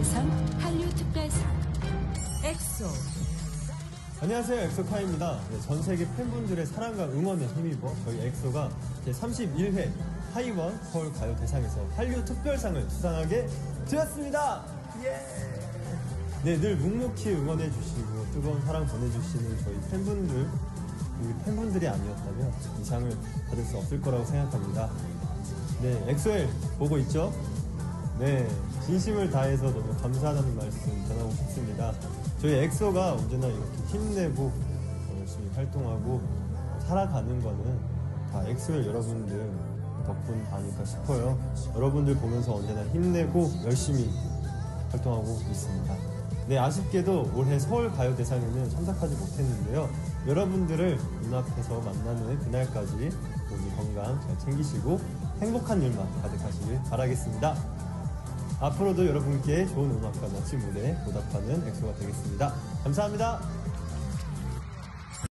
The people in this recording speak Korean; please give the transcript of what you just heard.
대상 한류 특별상 엑소 안녕하세요 엑소 카이입니다 네, 전 세계 팬분들의 사랑과 응원에 힘입어 저희 엑소가 제31회 하이원 서울 가요 대상에서 한류 특별상을 수상하게 되었습니다 예! 네, 늘 묵묵히 응원해 주시고 뜨거운 사랑 보내주시는 저희 팬분들 우리 팬분들이 아니었다면 이 상을 받을 수 없을 거라고 생각합니다 네, 엑소엘 보고 있죠? 네, 진심을 다해서 너무 감사하다는 말씀 전하고 싶습니다. 저희 엑소가 언제나 이렇게 힘내고 어, 열심히 활동하고 살아가는 거는 다 엑소의 여러분들 덕분 아닐까 싶어요. 여러분들 보면서 언제나 힘내고 열심히 활동하고 있습니다. 네, 아쉽게도 올해 서울 가요 대상에는 참석하지 못했는데요. 여러분들을 눈앞에서 만나는 그날까지 모두 건강 잘 챙기시고 행복한 일만 가득하시길 바라겠습니다. 앞으로도 여러분께 좋은 음악과 멋진 무대 보답하는 엑소가 되겠습니다. 감사합니다.